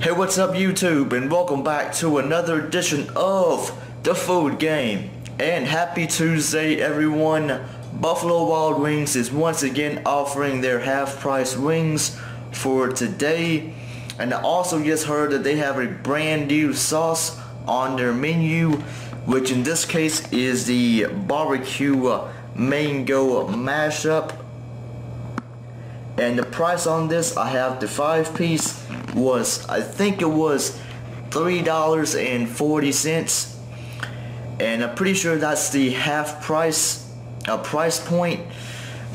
Hey, what's up YouTube and welcome back to another edition of The Food Game. And happy Tuesday everyone. Buffalo Wild Wings is once again offering their half price wings for today. And I also just heard that they have a brand new sauce on their menu, which in this case is the barbecue uh, mango mashup. And the price on this, I have the five piece was I think it was three dollars and forty cents. And I'm pretty sure that's the half price a price point.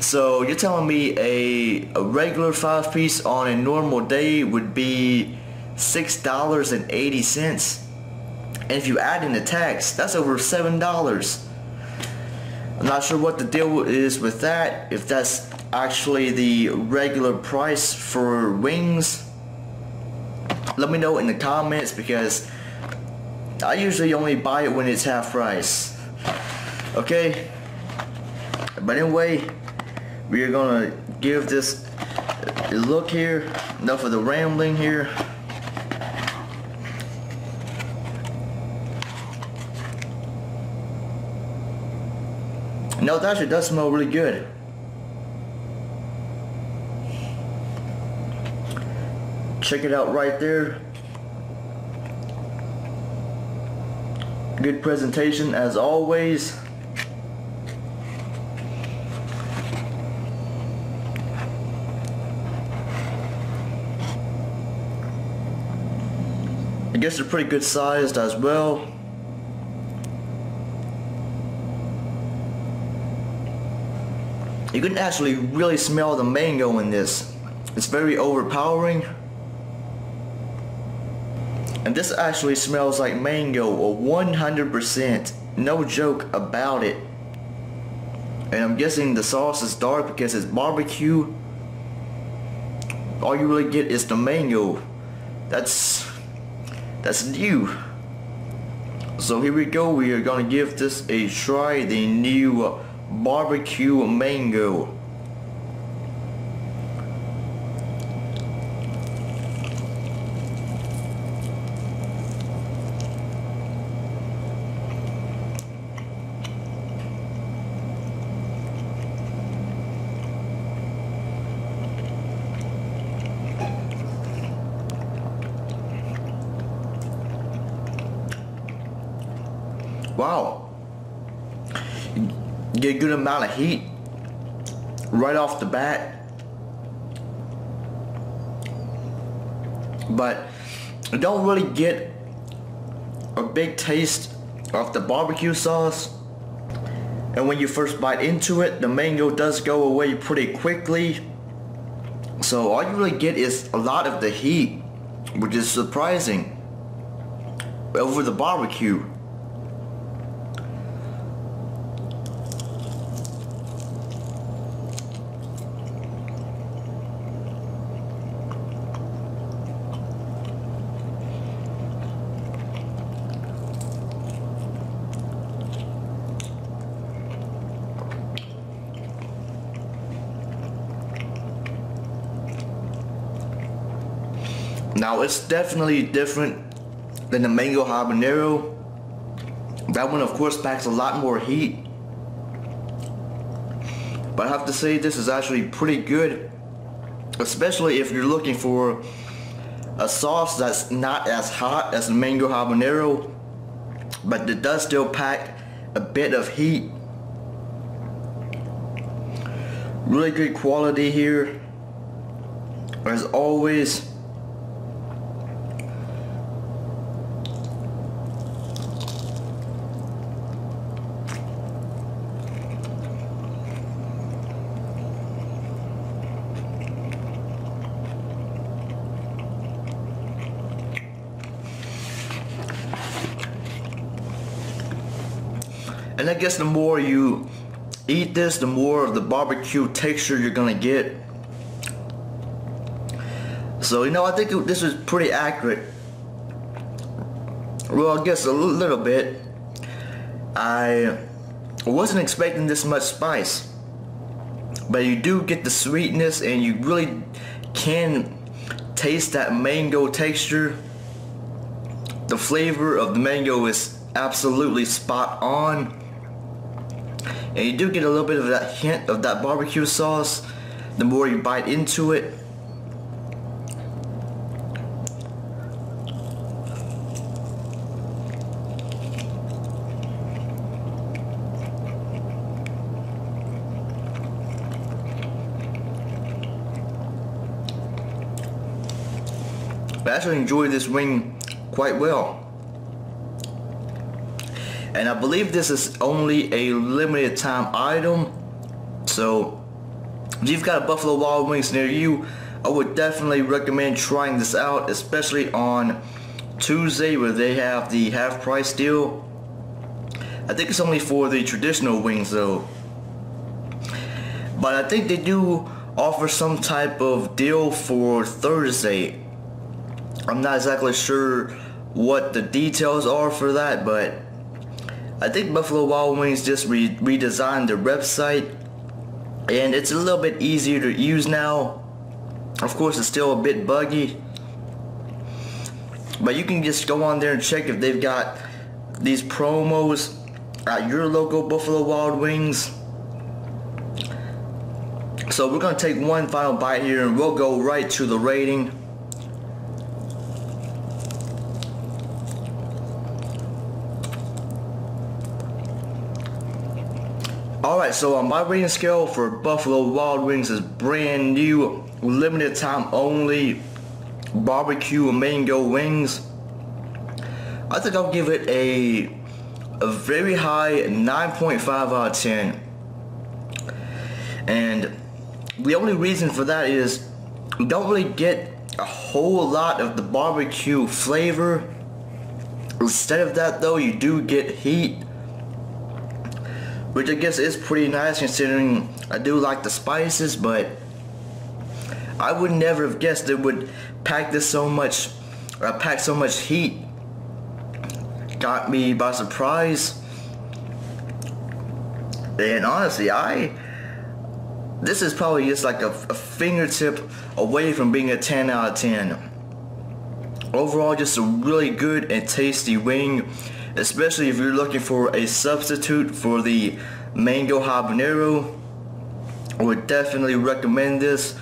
So you're telling me a, a regular five piece on a normal day would be six dollars and eighty cents. And if you add in the tax that's over seven dollars. I'm not sure what the deal is with that if that's actually the regular price for wings let me know in the comments because I usually only buy it when it's half price. Okay? But anyway, we are gonna give this a look here. Enough of the rambling here. No, that actually does smell really good. Check it out right there. Good presentation as always. I guess they're pretty good sized as well. You can actually really smell the mango in this. It's very overpowering and this actually smells like mango, or 100%. No joke about it. And I'm guessing the sauce is dark because it's barbecue. All you really get is the mango. That's that's new. So here we go. We are gonna give this a try. The new barbecue mango. Wow. You get a good amount of heat right off the bat. But I don't really get a big taste of the barbecue sauce. And when you first bite into it, the mango does go away pretty quickly. So all you really get is a lot of the heat, which is surprising over the barbecue. Now it's definitely different than the mango habanero. That one of course packs a lot more heat. But I have to say this is actually pretty good. Especially if you're looking for a sauce that's not as hot as the mango habanero. But it does still pack a bit of heat. Really good quality here. As always. And I guess the more you eat this, the more of the barbecue texture you're gonna get. So, you know, I think this is pretty accurate. Well, I guess a little bit. I wasn't expecting this much spice. But you do get the sweetness and you really can taste that mango texture. The flavor of the mango is absolutely spot on. And you do get a little bit of that hint of that barbecue sauce the more you bite into it. I actually enjoy this wing quite well. And I believe this is only a limited time item. So if you've got a Buffalo Wild Wings near you, I would definitely recommend trying this out, especially on Tuesday where they have the half price deal. I think it's only for the traditional wings though. But I think they do offer some type of deal for Thursday. I'm not exactly sure what the details are for that, but I think Buffalo Wild Wings just re redesigned their website and it's a little bit easier to use now. Of course, it's still a bit buggy, but you can just go on there and check if they've got these promos at your local Buffalo Wild Wings. So we're going to take one final bite here and we'll go right to the rating. Alright, so on my rating scale for Buffalo Wild Wings is brand new, limited time only barbecue mango wings. I think I'll give it a, a very high 9.5 out of 10. And the only reason for that is you don't really get a whole lot of the barbecue flavor. Instead of that though, you do get heat which I guess is pretty nice considering I do like the spices, but I would never have guessed it would pack this so much, or pack so much heat. Got me by surprise. And honestly, I, this is probably just like a, a fingertip away from being a 10 out of 10. Overall, just a really good and tasty wing especially if you're looking for a substitute for the mango habanero I would definitely recommend this.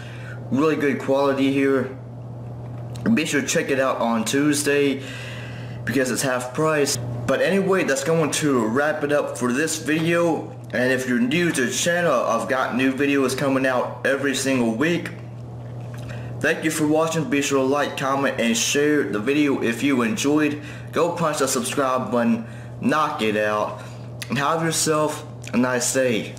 Really good quality here. Be sure to check it out on Tuesday because it's half price. But anyway that's going to wrap it up for this video. And if you're new to the channel I've got new videos coming out every single week Thank you for watching. Be sure to like, comment, and share the video if you enjoyed. Go punch the subscribe button, knock it out, and have yourself a nice day.